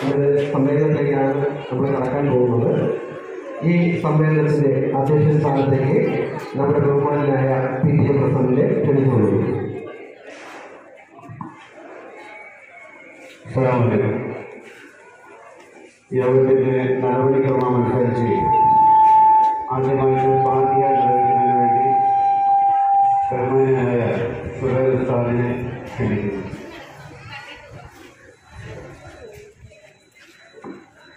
നമ്മുടെ സമ്മേളനത്തിലേക്കാണ് നമ്മൾ കടക്കാൻ പോകുന്നത്. ഈ സമ്മേളനത്തിന്റെ അധ്യക്ഷ സ്ഥാനത്തേക്ക് നമ്മുടെ ബഹുമാനായ പി ടി എ പ്രസിഡന്റിനെ ക്ഷണിക്കുന്നു അസ്സലാമലൈക്കും യോഗത്തിന്റെ നടപടിക്രമം അനുസരിച്ച് ആദ്യമായിട്ട് പാർട്ടിയ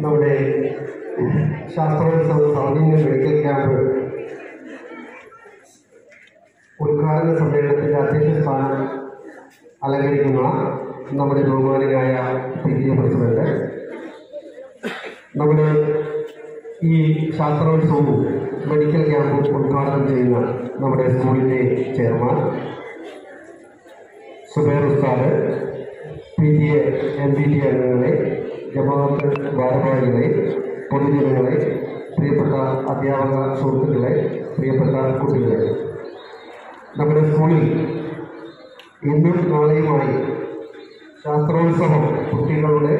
നമ്മുടെ ശാസ്ത്രോത്സവ സൗജന്യ മെഡിക്കൽ ക്യാമ്പ് ഉദ്ഘാടന സമ്മേളനത്തിന്റെ അധ്യക്ഷ സ്ഥാനം അലങ്കരിക്കുന്ന നമ്മുടെ ബഹുമാനിയായ പി ജി പ്രസിഡന്റ്. നമ്മുടെ ഈ ശാസ്ത്രോത്സവവും മെഡിക്കൽ ക്യാമ്പും ഉദ്ഘാടനം ചെയ്യുന്ന നമ്മുടെ സ്കൂളിന്റെ ചെയർമാൻ സുബേർ ഉസ്താദ് P T A M P T അംഗങ്ങളെ ജമാഅത്ത് ഭാരവാഹികളെ പൊതുജനങ്ങളെ പ്രിയപ്പെട്ട അധ്യാപക സുഹൃത്തുക്കളെ പ്രിയപ്പെട്ട കുട്ടികളെ. നമ്മുടെ സ്കൂളിൽ ഇന്നും നാളെയുമായി ശാസ്ത്രോത്സവം കുട്ടികളുടെ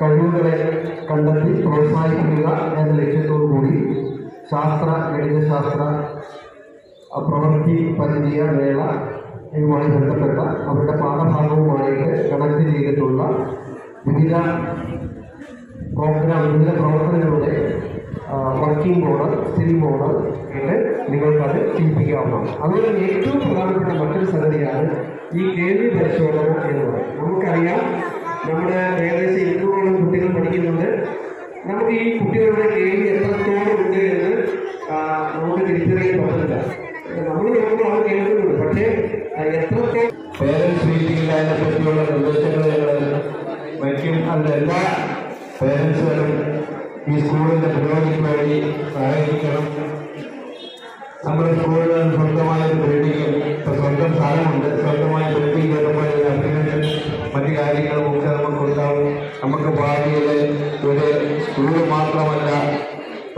കഴിവുകളെ കണ്ടെത്തി പ്രോത്സാഹിപ്പിക്കുക എന്ന ലക്ഷ്യത്തോടു കൂടി ശാസ്ത്ര ഗണിതശാസ്ത്ര പ്രവൃത്തി പരിചയ മേള ഇതുമായി ബന്ധപ്പെട്ട അവരുടെ പാഠഭാഗവുമായിട്ട് കണക്ട് ചെയ്തിട്ടുള്ള വിവിധ പ്രോഗ്രാം വിവിധ പ്രവർത്തനങ്ങളുടെ വർക്കിംഗ് മോഡൽ സ്റ്റിൽ മോഡൽ ഒക്കെ നിങ്ങൾക്കത് ചിന്തിക്കാവുന്നതാണ്. അതുപോലെ ഏറ്റവും പ്രധാനപ്പെട്ട മറ്റൊരു സംഗതിയാണ് ഈ കേൾവി പരിശോധന എന്ന് പറയുന്നത് നമുക്കറിയാം നമ്മുടെ ഏകദേശം ഇരുന്നൂറോളം കുട്ടികൾ പഠിക്കുന്നുണ്ട്. നമുക്ക് ഈ കുട്ടികളുടെ കേൾവി എത്രത്തോളം ഉണ്ട് എന്ന് നമുക്ക് തിരിച്ചറിയാൻ പറ്റില്ല നമ്മൾ നോക്കുമ്പോൾ അവർ കേൾക്കുന്നുണ്ട്. പക്ഷേ ആ, എത്രത്തോളം പേരൻസ് മീറ്റിംഗിൽ അതിനെ പറ്റിയുള്ള നിർദ്ദേശങ്ങൾ ഞങ്ങൾ വയ്ക്കും. എല്ലാ പേരൻസുകളും ഈ സ്കൂളിന്റെ പുരോഗതിക്ക് വേണ്ടി സഹായിക്കണം. നമ്മുടെ സ്കൂളിൽ സ്വന്തമായ ബിൽഡിംഗ് ഇപ്പൊ സ്വന്തം സ്ഥലമുണ്ട്. സ്വന്തമായ ബിൽഡിംഗ് വരുമ്പോൾ അഭിനന്ദനം മറ്റു കാര്യങ്ങളും ഒക്കെ നമുക്ക് ഉണ്ടാവും നമുക്ക് ഭാവിയിൽ ഒരു സ്കൂൾ മാത്രമല്ല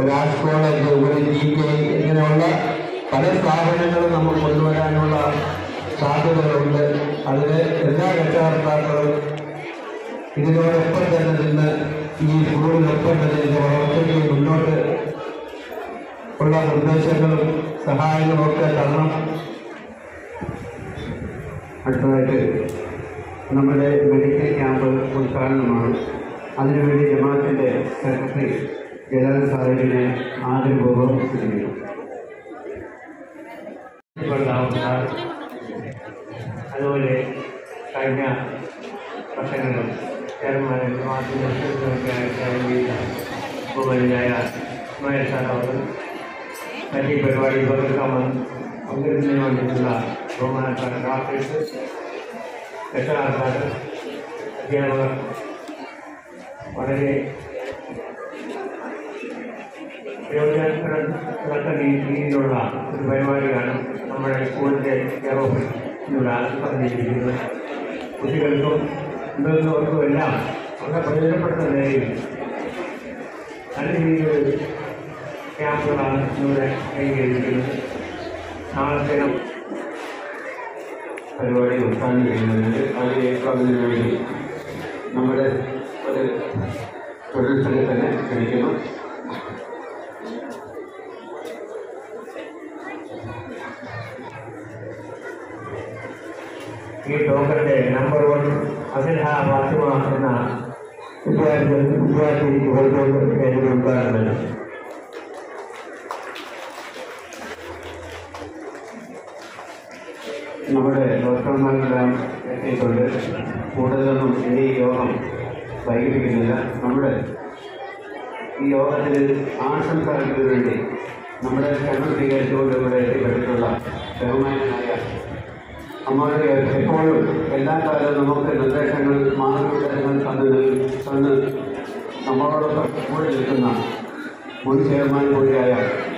രാജ് കോളേജ് ഒരു ജി കെ ഇങ്ങനെയുള്ള പല സ്ഥാപനങ്ങളും നമുക്ക് കൊണ്ടുവരാനുള്ള സാധ്യതകളുണ്ട്. അതിന് എല്ലാ രക്ഷകർത്താക്കളും ഇതിനോടൊപ്പം തന്നെ നിന്ന് ഈ സ്കൂളിനൊപ്പം തന്നെ ഇതിന്റെ വളർച്ചയ്ക്ക് മുന്നോട്ട് ഉള്ള നിർദ്ദേശങ്ങളും സഹായങ്ങളും ഒക്കെ തരണം. അടുത്തതായിട്ട് നമ്മുടെ മെഡിക്കൽ ക്യാമ്പ് ഉദ്ഘാടനമാണ്. അതിനുവേണ്ടി ജമാഅത്തിന്റെ സെക്രട്ടറി ജലാൽ സാഹിബിനെ ആദരപൂർവം ക്ഷണിക്കുന്നു അതുപോലെ കഴിഞ്ഞ വർഷങ്ങളിൽ ചെയർമാനും ബഹുമാനായ ഇസ്മായിൽ സാർ അവർ മറ്റു പരിപാടി പങ്കെടുക്കാൻ വന്ന് പങ്കെടുക്കുന്നതിന് വേണ്ടിയിട്ടുള്ള ബഹുമാനപ്പെട്ട ഡോക്ടേഴ്സ് രക്ഷകർത്താക്കൾ അധ്യാപകർ വളരെ പ്രയോജനപ്പെടുന്ന രീതിയിലുള്ള ഒരു പരിപാടിയാണ് നമ്മുടെ സ്കൂളിന്റെ കെയർ ഇവിടെ പറഞ്ഞിരിക്കുന്നത് കുട്ടികൾക്കും മുതിർന്നവർക്കും എല്ലാം വളരെ പ്രയോജനപ്പെടുത്തുന്ന നിലയിൽ നല്ല രീതിയിലൊരു ക്യാമ്പുകളാണ് ഇവിടെ കൈകരിക്കുന്നത് നാളത്തെ പരിപാടി നിർത്താൻ ചെയ്യുന്നതിന് അതിൽ അതിനു വേണ്ടി നമ്മുടെ ഒരു തൊഴിൽ സംഘത്തിനെ ക്ഷണിക്കുന്നു ഈ ടോക്കറിന്റെ നമ്പർ വൺ അസൽഹ ഫാത്തിമ എന്ന വിദ്യാർത്ഥി വിദ്യാർത്ഥി ഉദ്ഘാടനം ഉദ്ഘാടനം നമ്മുടെ ഡോക്ടർമാരെല്ലാം എത്തിയിട്ടുണ്ട് കൂടുതലൊന്നും ഇനി ഈ യോഗം വൈകിപ്പിക്കുന്നില്ല നമ്മുടെ ഈ യോഗത്തിൽ ആശംസകൾക്ക് വേണ്ടി നമ്മുടെ ക്ഷണം സ്വീകരിച്ചുകൊണ്ട് ഇവിടെ എത്തിപ്പെട്ടിട്ടുള്ള ബഹുമാനായ നമ്മളുടെ എപ്പോഴും എല്ലാ കാലവും നമുക്ക് നിർദ്ദേശങ്ങൾ മാർഗനിർദ്ദേശങ്ങൾ തന്നത് തന്ന് നമ്മളോടൊപ്പം കൂടെ നിൽക്കുന്ന മുൻ ചെയർമാൻ കൂടിയായ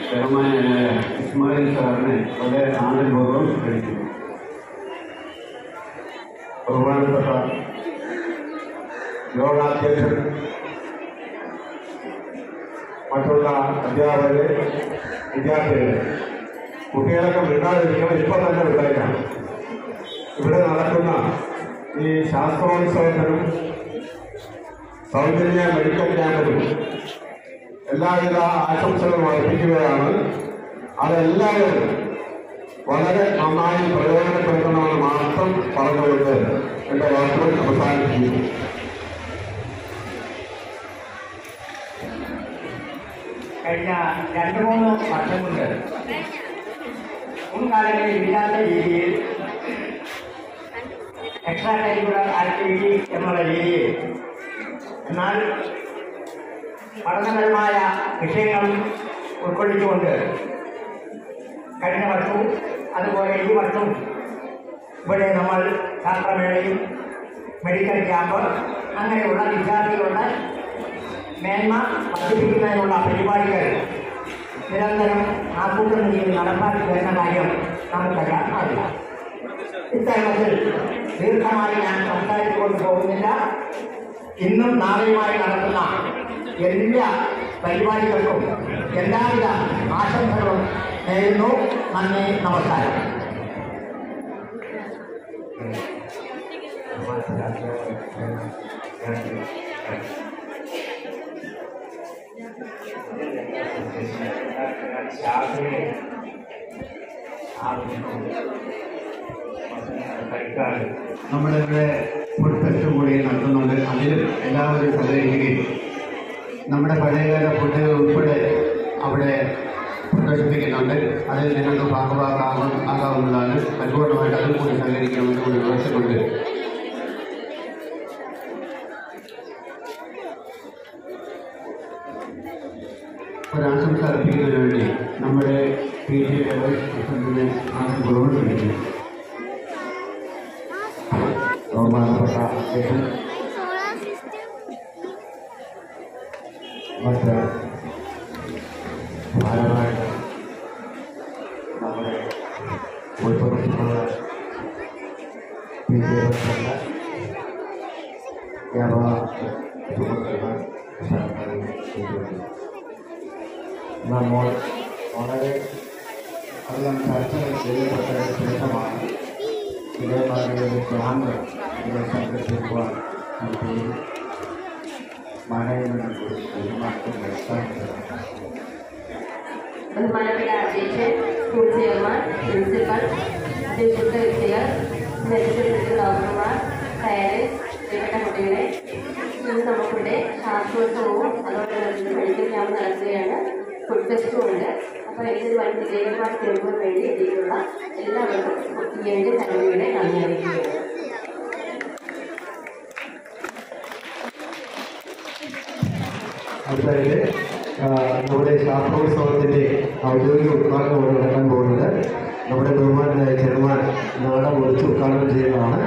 ചെയർമാനായ ഇസ്മായിൽ സാറിനെ വളരെ ആനന്ദപൂർവം കഴിക്കുന്നു ബഹുമാനപ്പെട്ട ലോകാധ്യക്ഷൻ മറ്റുള്ള അധ്യാപകരെ വിദ്യാർത്ഥികളെ കുട്ടികളൊക്കെ വിടാതിരിക്കുമ്പോൾ ഇപ്പം തന്നെ വിട്ടേക്കാം ഇവിടെ നടക്കുന്ന ഈ ശാസ്ത്രോത്സവത്തിനും സൗജന്യ മെഡിക്കൽ ക്യാമ്പിനും എല്ലാവിധ ആശംസകളും അർപ്പിക്കുകയാണ്. അതെല്ലാവരും വളരെ നന്നായി പ്രയോജനപ്പെടുത്തണമെന്ന് മാത്രം പറഞ്ഞുകൊണ്ട് എന്റെ വാക്കുകൾ അവസാനിപ്പിക്കുന്നു. കഴിഞ്ഞ രണ്ട് മൂന്ന് വർഷം കൊണ്ട് മുൻകാലങ്ങളിൽ ഇല്ലാത്ത രീതിയിൽ എക്സ്ട്രാ കരിക്കുലർ ആക്ടിവിറ്റി എന്നുള്ള രീതിയിൽ. എന്നാൽ പഠനപരമായ വിഷയങ്ങൾ ഉൾക്കൊള്ളിച്ചുകൊണ്ട് കഴിഞ്ഞ വർഷവും അതുപോലെ ഈ വർഷവും ഇവിടെ നമ്മൾ ശാസ്ത്രമേളയും മെഡിക്കൽ ക്യാമ്പ് അങ്ങനെയുള്ള വിദ്യാർത്ഥികളുടെ മേന്മ വർദ്ധിപ്പിക്കുന്നതിനുള്ള പരിപാടികൾ നിരന്തരം ആസൂത്രണം ചെയ്ത് നടപ്പാക്കി വരുന്ന കാര്യം നമുക്കറിയാൻ അറിയാം. ഇത്തരത്തിൽ ദീർഘമായി ഞാൻ സംസാരിച്ചുകൊണ്ട് പോകുന്നില്ല. ഇന്നും നാളെയുമായി നടക്കുന്ന എല്ലാ പരിപാടികൾക്കും എല്ലാവിധ ആശംസകളും നേരുന്നു. നന്ദി നമസ്കാരം. കളിക്കാറ് നമ്മുടെ ഇവിടെ ഫുഡ് ഫെസ്റ്റ് കൂടി നടത്തുന്നുണ്ട്. അതിലും എല്ലാവരും സഹകരിക്കുകയും നമ്മുടെ പഴയകാല ഫുഡ് ഉൾപ്പെടെ അവിടെ പ്രദർശിപ്പിക്കുന്നുണ്ട് അതിൽ നിങ്ങൾക്ക് ഭാഗഭാഗമാകും ആകാവുന്നതാണ് പരിപൂർണമായിട്ട് അതിൽ കൂടി സഹകരിക്കണമെന്ന് കൂടി ആവശ്യമുണ്ട്. ഒരാശംസ അർപ്പിക്കുന്നതിന് വേണ്ടി നമ്മുടെ പി പ്രസിഡന്റിനെ ആശംസകളോട് വിളിക്കുന്നു ബഹുമാനപ്പെട്ട അധ്യക്ഷൻ മറ്റ് ഭാരവാഹികൾ നമ്മുടെ ഉൾപ്പെടുത്തിയിട്ടുള്ള പി ജെ പ്രസിഡന്റ് വ്യാപാര സുഹൃത്തുക്കൾ സഹകാരി ഇവിടെ സംഘടിപ്പിക്കുവാൻ മാനേജ്മെന്റ് തീരുമാനത്തിൽ ബഹുമാനപ്പെട്ട അധ്യക്ഷൻ സ്കൂൾ ചെയർമാൻ പ്രിൻസിപ്പൽ അധ്യക്ഷത്തെ വ്യക്തികൾ മെഡിക്കൽ ഡോക്ടർമാർ പാരൻസ് പ്രിയപ്പെട്ട കുട്ടികളെ ഇന്ന് നമുക്കിവിടെ ശാസ്ത്രോത്സവവും അതോടൊപ്പം തന്നെ മെഡിക്കൽ ക്യാമ്പ് നടത്തുകയാണ് ഫുഡ് ഫെസ്റ്റും അപ്പോൾ ഇതിന് വൻ വിജയകരമായി തീർക്കാൻ വേണ്ടി എത്തിയിട്ടുള്ള എല്ലാവർക്കും കുട്ടികളുടെ തലമുറയുടെ നന്ദി അറിയിക്കുകയാണ് അടുത്തതായിട്ട് ആ, നമ്മുടെ ശാസ്ത്രോത്സവത്തിന്റെ ഔദ്യോഗിക ഉദ്ഘാടനമാണ് നടക്കാൻ പോകുന്നത് നമ്മുടെ ബഹുമാനായ ചെയർമാൻ നാളെ വിളിച്ച് ഉദ്ഘാടനം ചെയ്യുന്നതാണ്